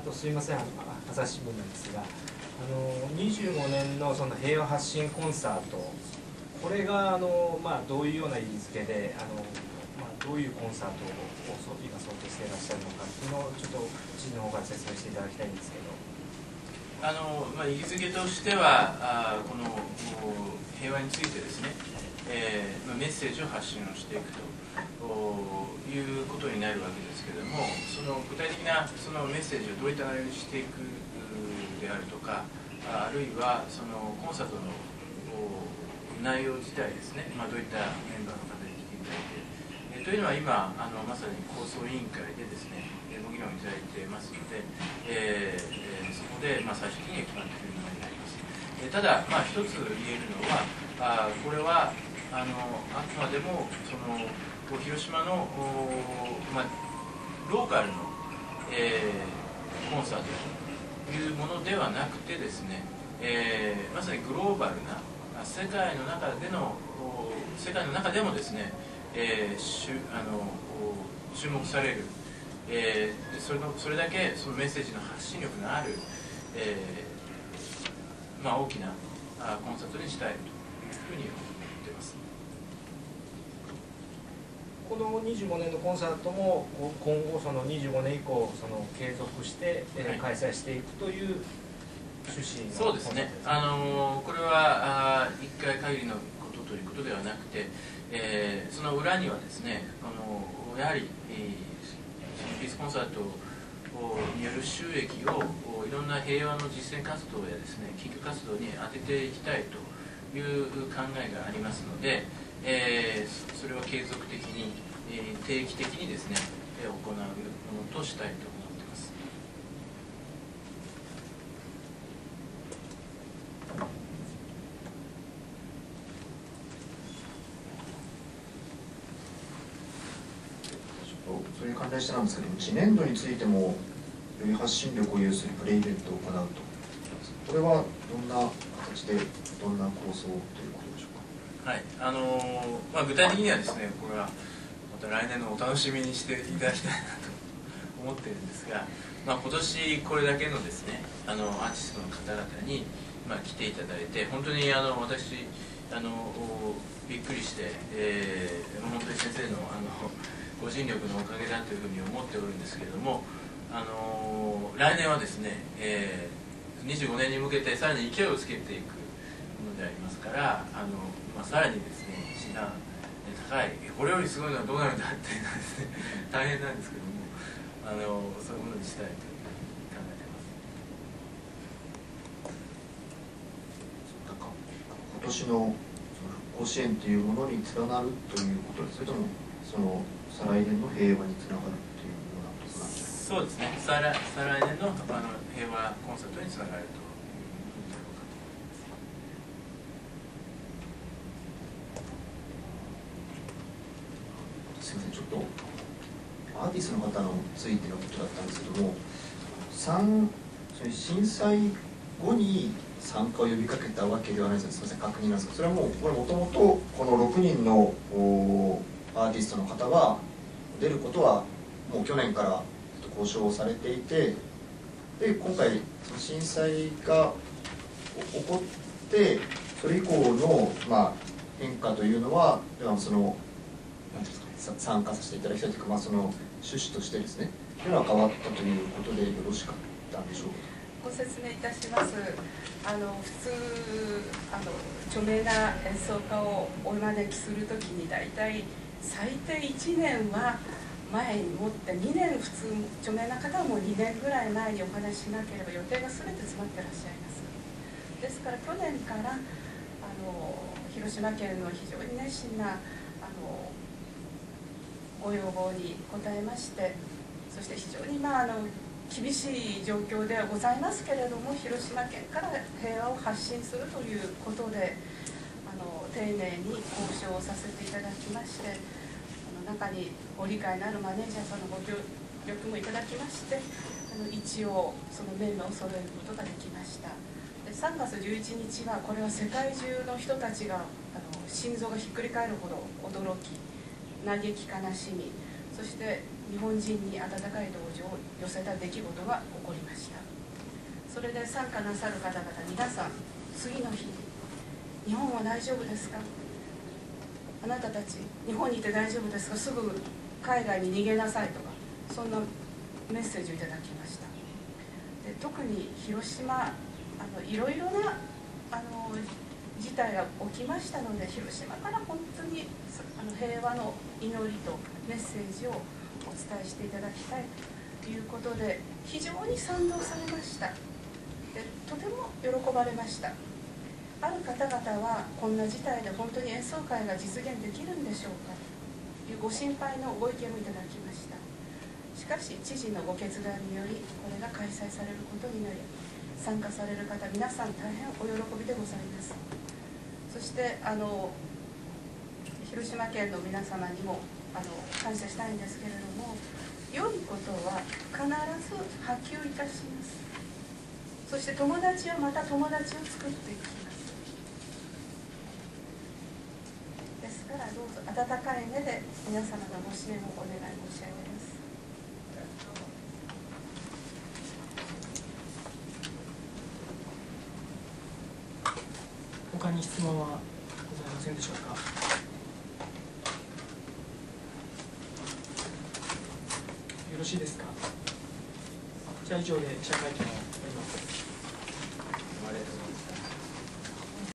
あとすいません、朝日新聞なんですが、あの25年のその平和発信コンサート、これがあの、まあ、どういうような位置づけで、あのまあ、どういうコンサートを今想定していらっしゃるのかっていうのを、ちょっと知事の方から説明していただきたいんですけど。あのまあ、位置づけとしてはあこの平和についてですね、えー、メッセージを発信をしていくということになるわけですけれどもその具体的なそのメッセージをどういった内容にしていくであるとかあるいはそのコンサートの内容自体ですね、まあ、どういったメンバーの方に来ていただいて、えー、というのは今あのまさに構想委員会でですねご議論いただいてますので、えー、そこで、まあ、最終的には決まっているものになります。えー、ただ、まあ、一つ言えるのはあこれはあのあくまでもその広島の、まあ、ローカルの、えー、コンサートというものではなくてですね、えー、まさにグローバルな世界の中での世界の中でもですね、えー、しゅあの注目される、えー、それのそれだけそのメッセージの発信力のある、えーまあ、大きなコンサートにしたいというふうに思います。この25年のコンサートも今後その25年以降その継続して、え開催していくという趣旨のそうですね。あのこれはあ1回限りのことということではなくて、えー、その裏にはですねあのやはり、えー、ピースコンサートによる収益をいろんな平和の実践活動やですね緊急活動に当てていきたいという考えがありますので、えー、それは継続的に、えー、定期的にですね、えー、行うものとしたいと思っています。それに関連してなんですけど次年度についてもより発信力を有するプレイベントを行うとこれはどんな形でどんな構想というはいあのー、まあ、具体的にはですねこれはまた来年のお楽しみにしていただきたいなと思ってるんですが、まあ、今年これだけのですねあのアーティストの方々に、まあ、来ていただいて本当にあの私あのびっくりして、えー、山本先生のあのご尽力のおかげだというふうに思っておるんですけれどもあの来年はですね、えー、25年に向けてさらに勢いをつけていくものでありますからあのまあ、さらにですね値段高いこれよりすごいのはどうなるんだって大変なんですけどもあのそういうものにしたいと考えてます今年の復興支援というものに連なるということですそれともその再来年の平和につながるというようなことなんですかそうですね。再来再来年のあの平和コンサートにつながると。アーティストの方のついてのことだったんですけども震災後に参加を呼びかけたわけではないですすみません確認なんですがそれはもうこれもともとこの6人のアーティストの方は出ることはもう去年から交渉されていてで今回震災が起こってそれ以降の、まあ、変化というのはその参加させていただきたいというか、まあ、その趣旨としてですねというのは変わったということでよろしかったんでしょうか？ご説明いたします。あの普通あの著名な演奏家をお招きするときに大体最低1年は前に持って2年普通著名な方はもう2年ぐらい前にお話ししなければ予定が全て詰まってらっしゃいます。ですから去年からあの広島県の非常に熱心なあのご要望に応えましてそして非常にまああの厳しい状況ではございますけれども広島県から平和を発信するということであの丁寧に交渉をさせていただきましてあの中にご理解のあるマネージャーさんのご協力もいただきましてあの一応そのメンバーを揃えることができました。で3月11日はこれは世界中の人たちがあの心臓がひっくり返るほど驚き嘆き悲しみそして日本人に温かい同情を寄せた出来事が起こりました。それで参加なさる方々皆さん次の日日本は大丈夫ですか？あなたたち日本にいて大丈夫ですか？すぐ海外に逃げなさいとかそんなメッセージをいただきました。で特に広島あのいろいろなあの事態が起きましたので広島から本当にあの平和の祈りとメッセージをお伝えしていただきたいということで非常に賛同されました。でとても喜ばれました。ある方々はこんな事態で本当に演奏会が実現できるんでしょうか。というご心配のご意見をいただきました。しかし知事のご決断によりこれが開催されることになり参加される方皆さん大変お喜びでございます。そしてあの広島県の皆様にもあの感謝したいんですけれども良いことは必ず波及いたします。そして友達はまた友達を作っていきます。ですからどうぞ温かい目で皆様のご支援をお願い申し上げます。に質問はございませんでしょうか？よろしいですか？じゃあ以上で記者会見を終わりますありがとうございます。